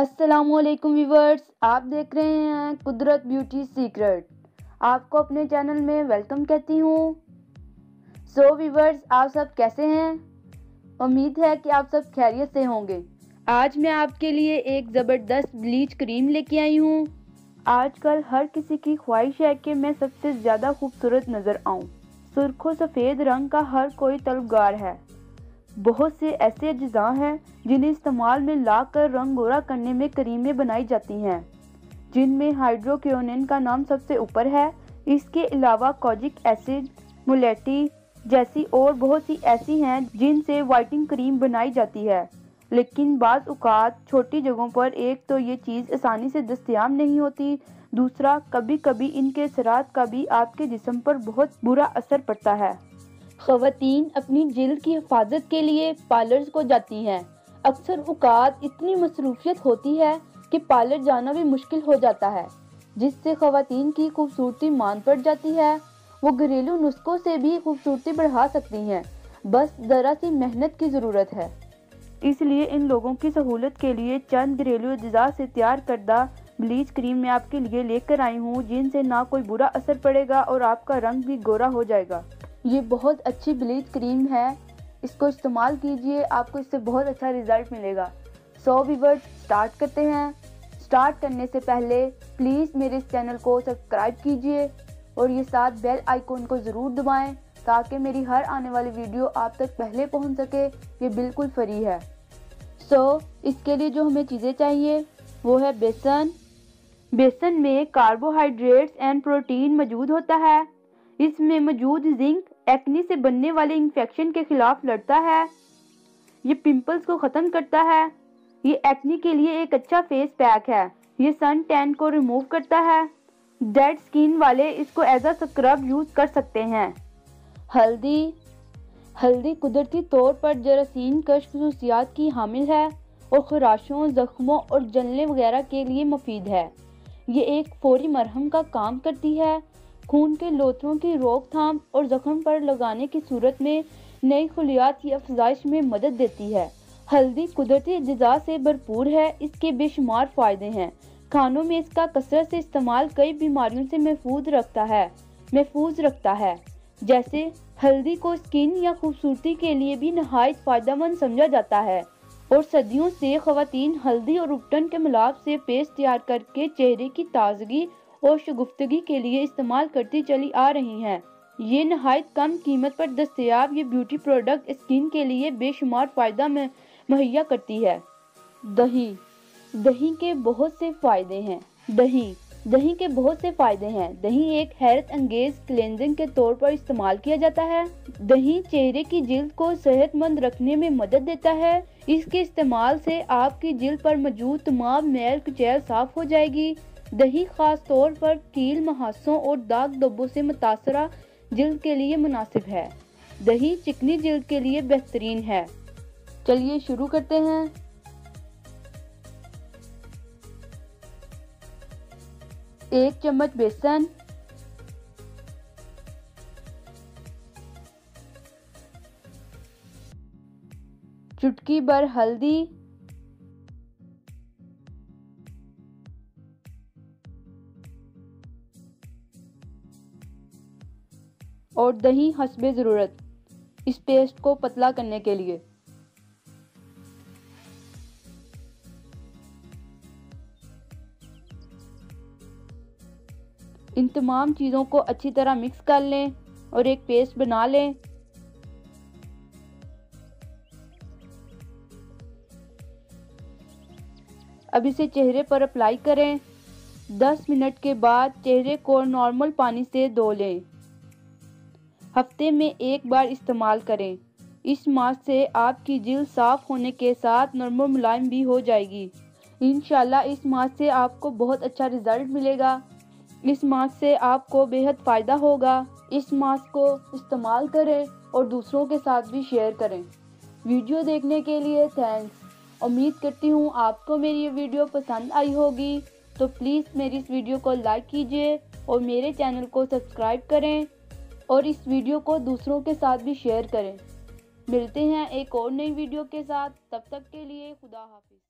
السلام علیکم ویورز، آپ دیکھ رہے ہیں قدرت بیوٹی سیکرٹ۔ آپ کو اپنے چینل میں ویلکم کہتی ہوں۔ سو ویورز، آپ سب کیسے ہیں؟ امید ہے کہ آپ سب خیریت سے ہوں گے۔ آج میں آپ کے لیے ایک زبردست بلیچ کریم لے کے آئی ہوں۔ آج کل ہر کسی کی خواہش ہے کہ میں سب سے زیادہ خوبصورت نظر آؤں۔ سرخ و سفید رنگ کا ہر کوئی طلبگار ہے۔ بہت سے ایسے اجزاء ہیں جنہیں استعمال میں لا کر رنگ گورا کرنے میں کریمیں بنائی جاتی ہیں، جن میں ہائیڈرو کیونین کا نام سب سے اوپر ہے۔ اس کے علاوہ کوجک ایسڈ، مولیٹی جیسی اور بہت سی ایسی ہیں جن سے وائٹنگ کریم بنائی جاتی ہے۔ لیکن بعض اوقات چھوٹی جگہوں پر ایک تو یہ چیز آسانی سے دستیاب نہیں ہوتی، دوسرا کبھی کبھی ان کے اثرات کا بھی آپ کے جسم پر بہت برا اثر پڑتا ہے۔ خواتین اپنی جلد کی حفاظت کے لیے پارلرز کو جاتی ہیں۔ اکثر اوقات اتنی مصروفیت ہوتی ہے کہ پارلر جانا بھی مشکل ہو جاتا ہے، جس سے خواتین کی خوبصورتی مان پڑ جاتی ہے۔ وہ گھریلو نسخوں سے بھی خوبصورتی بڑھا سکتی ہیں۔ بس ذرا سی محنت کی ضرورت ہے۔ اس لیے ان لوگوں کی سہولت کے لیے چند گھریلو اجزاء سے تیار کردہ بلیچ کریم میں آپ کے لیے لے کر آئی ہوں، جن سے نہ کوئی برا اثر پڑے گا اور آپ کا رنگ بھی گورا ہو جائے گا۔ یہ بہت اچھی بلیچ کریم ہے۔ اس کو استعمال کیجیے، آپ کو اس سے بہت اچھا ریزلٹ ملے گا۔ سو ویورز سٹارٹ کرتے ہیں۔ سٹارٹ کرنے سے پہلے پلیز میرے اس چینل کو سبسکرائب کیجیے اور یہ ساتھ بیل آئیکن کو ضرور دبائیں تاکہ میری ہر آنے والی ویڈیو آپ تک پہلے پہنچ سکے۔ یہ بالکل فری ہے۔ سو اس کے لیے جو ہمیں چیزیں چاہیے وہ ہے بیسن۔ بیسن میں کاربوہائیڈریٹس اینڈ پروٹین موجود ہوتا ہے۔ اس میں موجود زنک ایکنی سے بننے والے انفیکشن کے خلاف لڑتا ہے۔ یہ پمپلز کو ختم کرتا ہے۔ یہ ایکنی کے لیے ایک اچھا فیس پیک ہے۔ یہ سن ٹین کو ریموو کرتا ہے۔ ڈیڈ سکین والے اس کو ایز اے سکرب یوز کر سکتے ہیں۔ ہلدی ہلدی قدرتی طور پر جراثیم کش خصوصیات کی حامل ہے اور خراشوں، زخموں اور جلنے وغیرہ کے لیے مفید ہے۔ یہ ایک فوری مرہم کا کام کرتی ہے۔ خون کے لوتھروں کی روک تھام اور زخم پر لگانے کی صورت میں نئی خلیات کی افزائش میں مدد دیتی ہے۔ ہلدی قدرتی اجزاء سے بھرپور ہے، اس کے بے شمار فائدے ہیں۔ کھانوں میں اس کا کثرت سے استعمال کئی بیماریوں سے محفوظ رکھتا ہے، محفوظ رکھتا ہے۔ جیسے ہلدی کو سکن یا خوبصورتی کے لیے بھی نہایت فائدہ مند سمجھا جاتا ہے۔ اور صدیوں سے خواتین ہلدی اور اپٹن کے ملاپ سے پیسٹ تیار کر کے چہرے کی تازگی اور شگفتگی کے لیے استعمال کرتی چلی آ رہی ہیں۔ یہ نہایت کم قیمت پر دستیاب یہ بیوٹی پروڈکٹ اسکن کے لیے بے شمار فائدہ میں مہیا کرتی ہے۔ دہی۔ دہی کے بہت سے فائدے ہیں۔ دہی۔ دہی کے بہت سے فائدے ہیں۔ دہی ایک حیرت انگیز کلینزنگ کے طور پر استعمال کیا جاتا ہے۔ دہی چہرے کی جلد کو صحت مند رکھنے میں مدد دیتا ہے۔ اس کے استعمال سے آپ کی جلد پر موجود تمام میل کچیل صاف ہو جائے گی۔ دہی خاص طور پر کیل محاسوں اور داغ دبوں سے متاثرہ جلد کے لیے مناسب ہے۔ دہی چکنی جلد کے لیے بہترین ہے۔ چلیے شروع کرتے ہیں۔ ایک چمچ بیسن۔ چٹکی بر ہلدی۔ اور دہی حسب ضرورت، اس پیسٹ کو پتلا کرنے کے لیے۔ ان تمام چیزوں کو اچھی طرح مکس کر لیں اور ایک پیسٹ بنا لیں۔ اب اسے چہرے پر اپلائی کریں۔ دس منٹ کے بعد چہرے کو نارمل پانی سے دھو لیں۔ ہفتے میں ایک بار استعمال کریں۔ اس ماسک سے آپ کی جلد صاف ہونے کے ساتھ نرم و ملائم بھی ہو جائے گی۔ انشاءاللہ اس ماسک سے آپ کو بہت اچھا ریزلٹ ملے گا۔ اس ماسک سے آپ کو بہت فائدہ ہوگا۔ اس ماسک کو استعمال کریں اور دوسروں کے ساتھ بھی شیئر کریں۔ ویڈیو دیکھنے کے لیے تھینکس امید کرتی ہوں آپ کو میری یہ ویڈیو پسند آئی ہوگی۔ تو پلیز میری اس ویڈیو کو لائک کیجیے اور میرے چینل کو سبسکرائب کریں۔ اور اس ویڈیو کو دوسروں کے ساتھ بھی شیئر کریں۔ ملتے ہیں ایک اور نئی ویڈیو کے ساتھ۔ تب تک کے لیے خدا حافظ۔